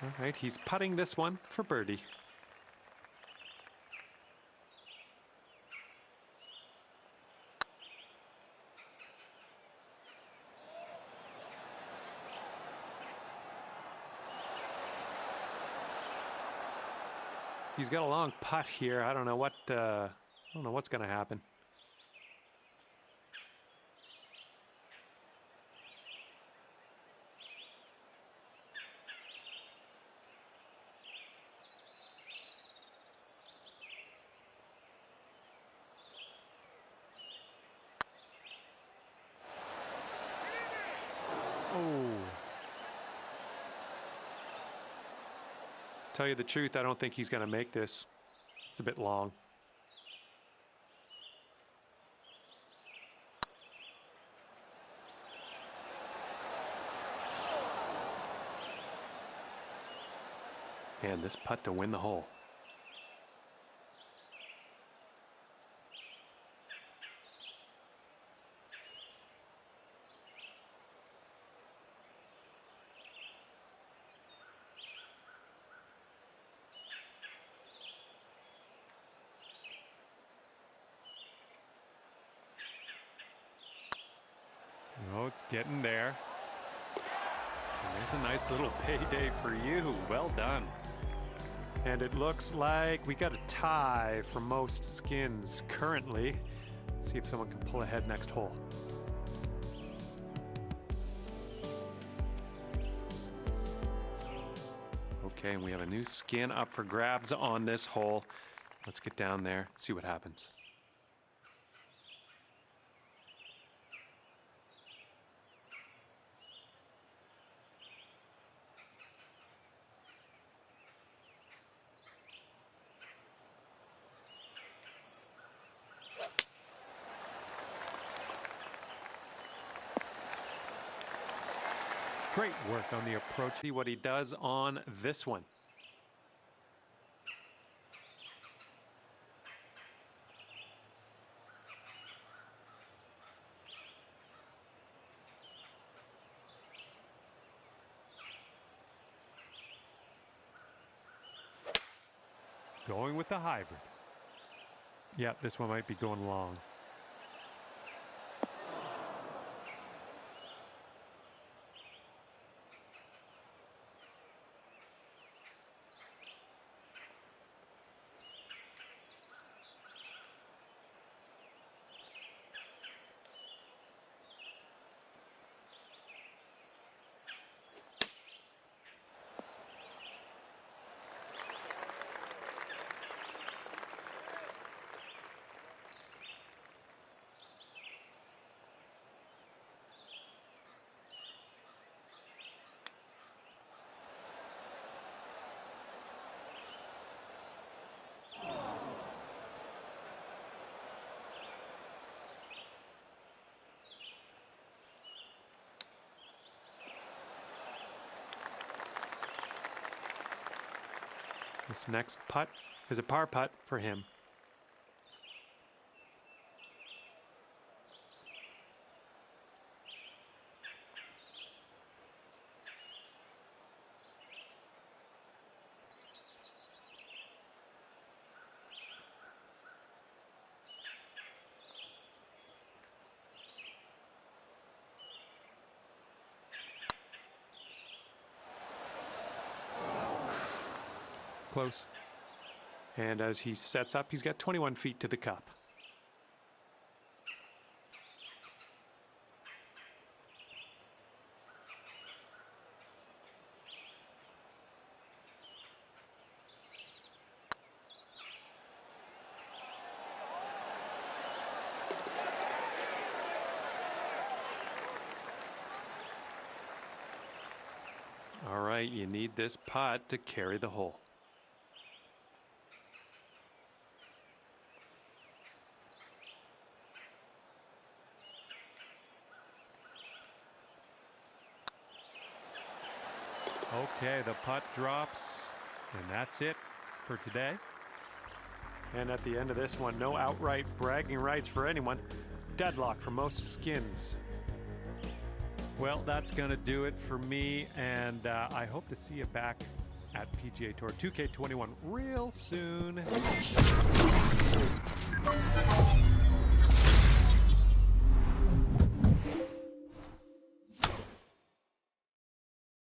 All right, he's putting this one for birdie. He's got a long putt here. I don't know what uh, I don't know what's going to happen. Tell you the truth, I don't think he's going to make this. It's a bit long. And this putt to win the hole. It's getting there. And there's a nice little payday for you. Well done. And it looks like we got a tie for most skins currently. Let's see if someone can pull ahead next hole. Okay, and we have a new skin up for grabs on this hole. Let's get down there, see what happens. Great work on the approach. See what he does on this one. Going with the hybrid. Yeah, this one might be going long. This next putt is a par putt for him. Close. And as he sets up, he's got 21 feet to the cup. All right, you need this putt to carry the hole. Okay, the putt drops, and that's it for today. And at the end of this one, no outright bragging rights for anyone. Deadlock for most skins. Well, that's going to do it for me, and uh, I hope to see you back at PGA Tour 2K21 real soon.